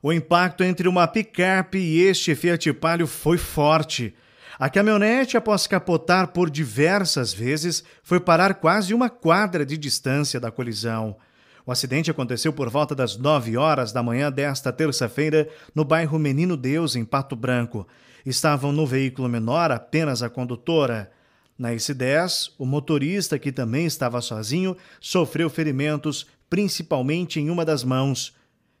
O impacto entre uma picape e este Fiat Palio foi forte. A caminhonete, após capotar por diversas vezes, foi parar quase uma quadra de distância da colisão. O acidente aconteceu por volta das 9 horas da manhã desta terça-feira no bairro Menino Deus, em Pato Branco. Estavam no veículo menor apenas a condutora. Na IC10, o motorista, que também estava sozinho, sofreu ferimentos, principalmente em uma das mãos,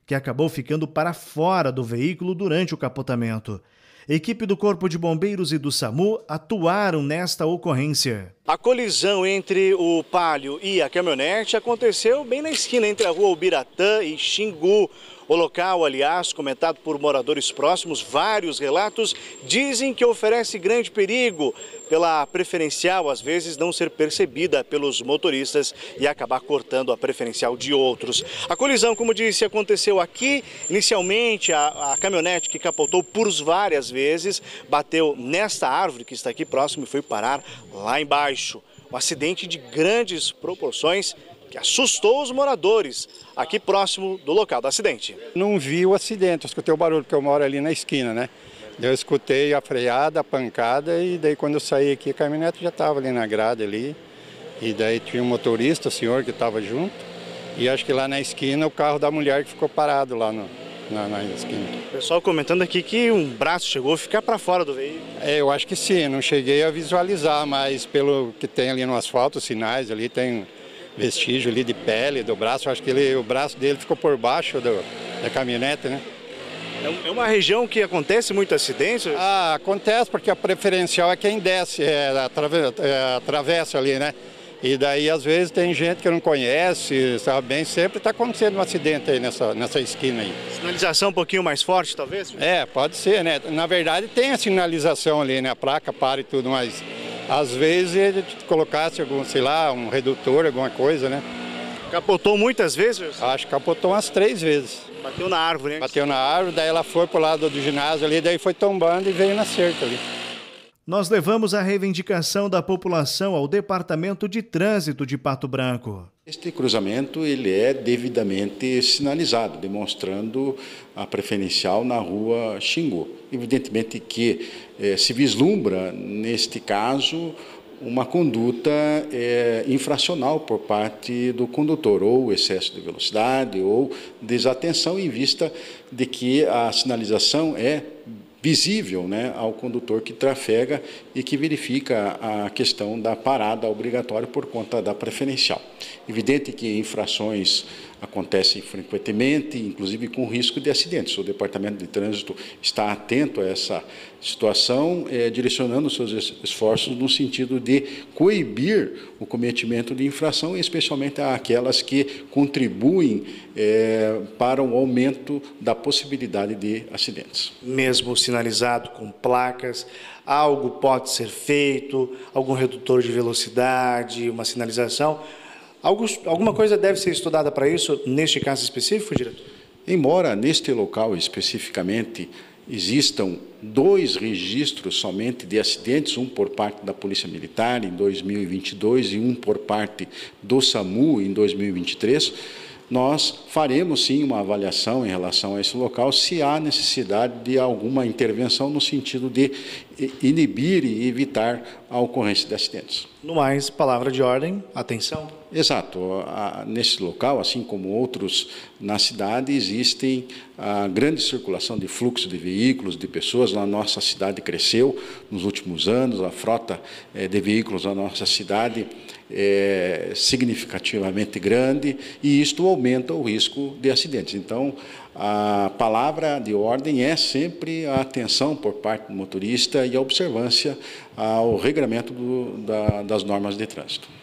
que acabou ficando para fora do veículo durante o capotamento. Equipe do Corpo de Bombeiros e do SAMU atuaram nesta ocorrência. A colisão entre o Palio e a caminhonete aconteceu bem na esquina entre a rua Ubiratã e Xingu. O local, aliás, comentado por moradores próximos, vários relatos dizem que oferece grande perigo pela preferencial, às vezes, não ser percebida pelos motoristas e acabar cortando a preferencial de outros. A colisão, como disse, aconteceu aqui. Inicialmente, a, a caminhonete que capotou por várias vezes bateu nesta árvore que está aqui próximo e foi parar lá embaixo. Um acidente de grandes proporções que assustou os moradores aqui próximo do local do acidente. Não vi o acidente, eu escutei o barulho, porque eu moro ali na esquina, né? Eu escutei a freada, a pancada e daí quando eu saí aqui a caminhonete já estava ali na grade ali. E daí tinha um motorista, o senhor que estava junto. E acho que lá na esquina o carro da mulher que ficou parado lá no, na, na esquina. O pessoal comentando aqui que um braço chegou a ficar para fora do veículo. É, eu acho que sim, não cheguei a visualizar, mas pelo que tem ali no asfalto, os sinais ali, tem vestígio ali de pele do braço. Acho que ele, o braço dele ficou por baixo do, da caminhonete, né? É, é uma região que acontece muito acidente? Ah, acontece porque a preferencial é quem desce, é, é, atravessa ali, né? E daí, às vezes, tem gente que não conhece, sabe bem, sempre está acontecendo um acidente aí nessa, nessa esquina aí. Sinalização um pouquinho mais forte, talvez? É, pode ser, né? Na verdade, tem a sinalização ali, né? A placa para e tudo, mas às vezes ele colocasse algum, sei lá, um redutor, alguma coisa, né? Capotou muitas vezes? Acho que capotou umas três vezes. Bateu na árvore, hein? Bateu na árvore, daí ela foi pro lado do ginásio ali, daí foi tombando e veio na cerca ali. Nós levamos a reivindicação da população ao Departamento de Trânsito de Pato Branco. Este cruzamento ele é devidamente sinalizado, demonstrando a preferencial na rua Xingu. Evidentemente que eh, se vislumbra, neste caso, uma conduta é, infracional por parte do condutor, ou excesso de velocidade, ou desatenção, em vista de que a sinalização é visível né, ao condutor que trafega e que verifica a questão da parada obrigatória por conta da preferencial. Evidente que infrações acontecem frequentemente, inclusive com risco de acidentes. O Departamento de Trânsito está atento a essa situação, é, direcionando seus esforços no sentido de coibir o cometimento de infração, especialmente aquelas que contribuem é, para o aumento da possibilidade de acidentes. Mesmo sinalizado com placas, algo pode ser feito, algum redutor de velocidade, uma sinalização. Algo, alguma coisa deve ser estudada para isso, neste caso específico, diretor? Embora neste local especificamente existam dois registros somente de acidentes, um por parte da Polícia Militar em 2022 e um por parte do SAMU em 2023, nós faremos sim uma avaliação em relação a esse local, se há necessidade de alguma intervenção no sentido de inibir e evitar a ocorrência de acidentes. No mais, palavra de ordem, atenção. Exato. Nesse local, assim como outros na cidade, existem a grande circulação de fluxo de veículos, de pessoas. A nossa cidade cresceu nos últimos anos, a frota eh, de veículos na nossa cidade é significativamente grande e isto aumenta o risco de acidentes. Então, a palavra de ordem é sempre a atenção por parte do motorista e a observância ao regramento do, da, das normas de trânsito.